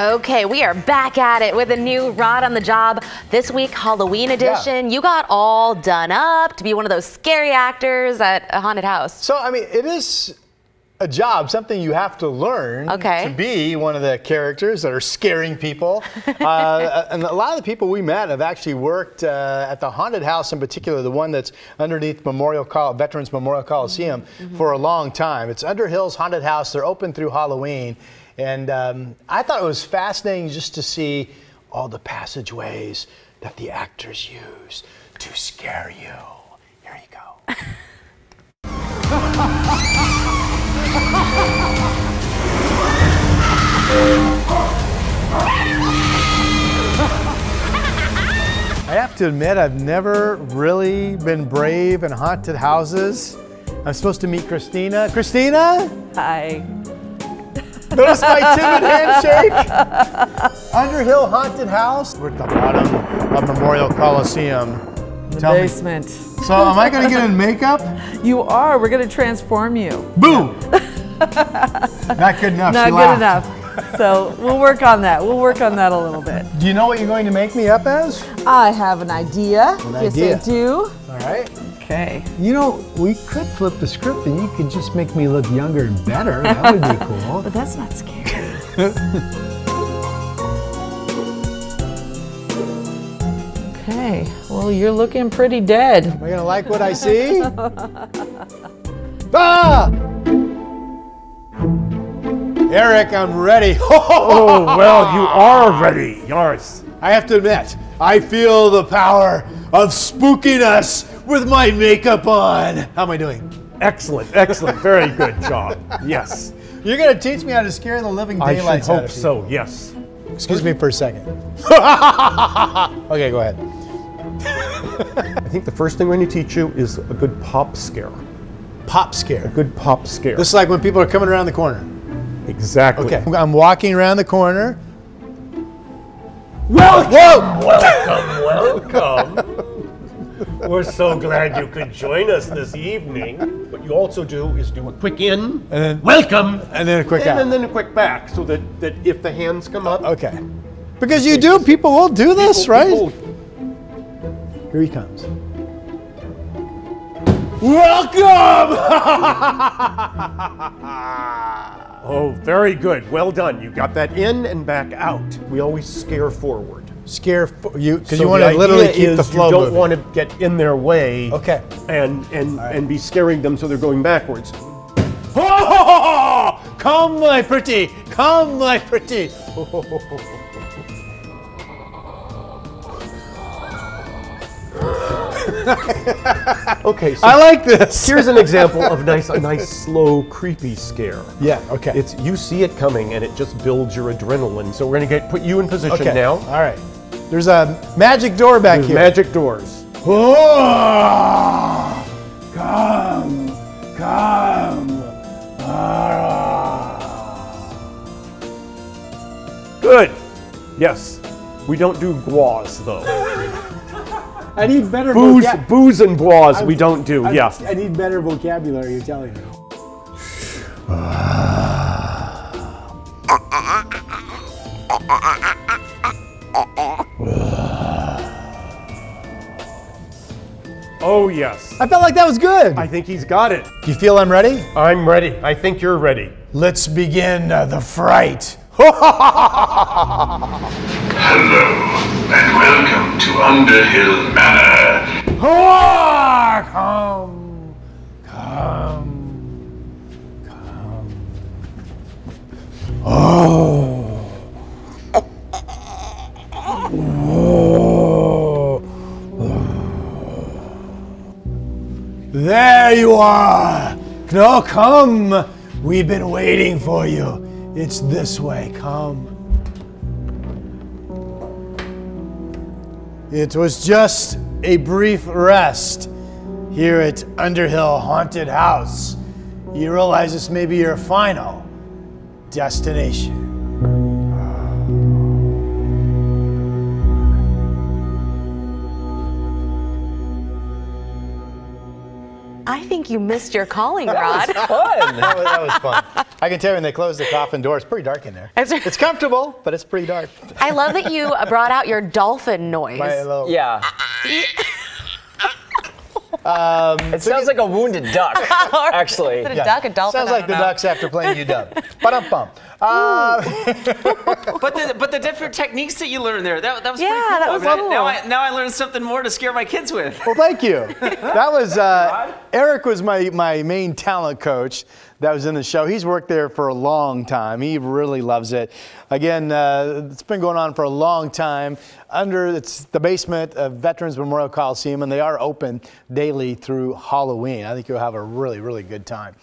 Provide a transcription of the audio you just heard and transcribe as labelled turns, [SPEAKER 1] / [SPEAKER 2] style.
[SPEAKER 1] Okay, we are back at it with a new Rod on the Job. This week, Halloween edition. Yeah. You got all done up to be one of those scary actors at a haunted house.
[SPEAKER 2] So, I mean, it is a job, something you have to learn
[SPEAKER 1] okay.
[SPEAKER 2] to be one of the characters that are scaring people. uh, and a lot of the people we met have actually worked uh, at the haunted house in particular, the one that's underneath Memorial Col Veterans Memorial Coliseum mm -hmm. for a long time. It's Underhill's Haunted House. They're open through Halloween. And um, I thought it was fascinating just to see all the passageways that the actors use to scare you. Here you go. I have to admit, I've never really been brave in haunted houses. I'm supposed to meet Christina. Christina?
[SPEAKER 3] Hi.
[SPEAKER 2] Notice my timid handshake? Underhill Haunted House. We're at the bottom of Memorial Coliseum.
[SPEAKER 3] The Tell basement. Me.
[SPEAKER 2] So am I gonna get in makeup?
[SPEAKER 3] You are, we're gonna transform you.
[SPEAKER 2] Boom! Not good enough,
[SPEAKER 3] Not good enough. So we'll work on that. We'll work on that a little bit.
[SPEAKER 2] Do you know what you're going to make me up as?
[SPEAKER 3] I have an idea.
[SPEAKER 2] An
[SPEAKER 3] yes,
[SPEAKER 2] idea.
[SPEAKER 3] I do.
[SPEAKER 2] All right.
[SPEAKER 3] Okay.
[SPEAKER 2] You know, we could flip the script and you could just make me look younger and better. That would be cool.
[SPEAKER 3] but that's not scary. okay. Well, you're looking pretty dead.
[SPEAKER 2] Am I going to like what I see? ah! Eric, I'm ready.
[SPEAKER 4] oh, well, you are ready. Yours.
[SPEAKER 2] I have to admit, I feel the power of spooking us with my makeup on. How am I doing?
[SPEAKER 4] Excellent, excellent. Very good job. Yes.
[SPEAKER 2] You're going to teach me how to scare the living daylights
[SPEAKER 4] I should hope so, yes.
[SPEAKER 2] Excuse me for a second. okay, go ahead.
[SPEAKER 4] I think the first thing we're going to teach you is a good pop scare.
[SPEAKER 2] Pop scare?
[SPEAKER 4] A good pop scare.
[SPEAKER 2] This is like when people are coming around the corner.
[SPEAKER 4] Exactly.
[SPEAKER 2] Okay, I'm walking around the corner.
[SPEAKER 4] Welcome, Whoa! welcome, welcome. We're so glad you could join us this evening. What you also do is do a quick in,
[SPEAKER 2] and then
[SPEAKER 4] welcome,
[SPEAKER 2] and then a quick
[SPEAKER 4] and,
[SPEAKER 2] out,
[SPEAKER 4] and then a quick back, so that, that if the hands come up,
[SPEAKER 2] okay. Because you do, people will do this,
[SPEAKER 4] people,
[SPEAKER 2] right?
[SPEAKER 4] People,
[SPEAKER 2] Here he comes. Welcome!
[SPEAKER 4] oh, very good. Well done. You got that in and back out. We always scare forward.
[SPEAKER 2] Scare fo you because so you want to literally keep the flow.
[SPEAKER 4] You don't
[SPEAKER 2] moving.
[SPEAKER 4] want to get in their way.
[SPEAKER 2] Okay.
[SPEAKER 4] And and right. and be scaring them so they're going backwards.
[SPEAKER 2] Oh, come, my pretty. Come, my pretty.
[SPEAKER 4] okay, so
[SPEAKER 2] I like this.
[SPEAKER 4] here's an example of nice, a nice, slow, creepy scare.
[SPEAKER 2] Yeah. Okay.
[SPEAKER 4] It's you see it coming, and it just builds your adrenaline. So we're gonna get put you in position
[SPEAKER 2] okay.
[SPEAKER 4] now.
[SPEAKER 2] All right. There's a magic door back
[SPEAKER 4] There's
[SPEAKER 2] here.
[SPEAKER 4] Magic doors.
[SPEAKER 2] Oh, come, come. Ah.
[SPEAKER 4] Good. Yes. We don't do guas though.
[SPEAKER 2] I need better
[SPEAKER 4] boos, boos and guas we don't do.
[SPEAKER 2] I,
[SPEAKER 4] yeah.
[SPEAKER 2] I need better vocabulary. You're telling me.
[SPEAKER 4] oh yes.
[SPEAKER 2] I felt like that was good.
[SPEAKER 4] I think he's got it.
[SPEAKER 2] Do you feel I'm ready?
[SPEAKER 4] I'm ready. I think you're ready.
[SPEAKER 2] Let's begin uh, the fright.
[SPEAKER 5] Hello, and welcome to Underhill Manor.
[SPEAKER 2] Oh, come, come, come. Oh. oh. There you are. No, come. We've been waiting for you. It's this way. Come. It was just a brief rest here at Underhill Haunted House. You realize this may be your final destination.
[SPEAKER 1] I think you missed your calling, Rod.
[SPEAKER 6] Fun.
[SPEAKER 2] That was, that was fun. I can tell you when they close the coffin door, it's pretty dark in there.
[SPEAKER 1] It's-
[SPEAKER 2] It's comfortable, but it's pretty dark.
[SPEAKER 1] I love that you brought out your dolphin noise.
[SPEAKER 2] My little-
[SPEAKER 6] Yeah. Um, it sounds like a wounded duck, actually.
[SPEAKER 1] Is it a duck, a dolphin?
[SPEAKER 2] Sounds like the
[SPEAKER 1] know.
[SPEAKER 2] ducks after playing UW. Ba-dum-bum. Uh,
[SPEAKER 7] But the but the different techniques that you learned there, that, that was
[SPEAKER 1] Yeah,
[SPEAKER 7] pretty cool.
[SPEAKER 1] that was
[SPEAKER 7] I mean,
[SPEAKER 1] cool.
[SPEAKER 7] Now I now I learned something more to scare my kids with.
[SPEAKER 2] well, thank you. That was uh, Eric was my, my main talent coach that was in the show. He's worked there for a long time. He really loves it. Again, uh, it's been going on for a long time. Under it's the basement of Veterans Memorial Coliseum, and they are open daily through Halloween. I think you'll have a really, really good time.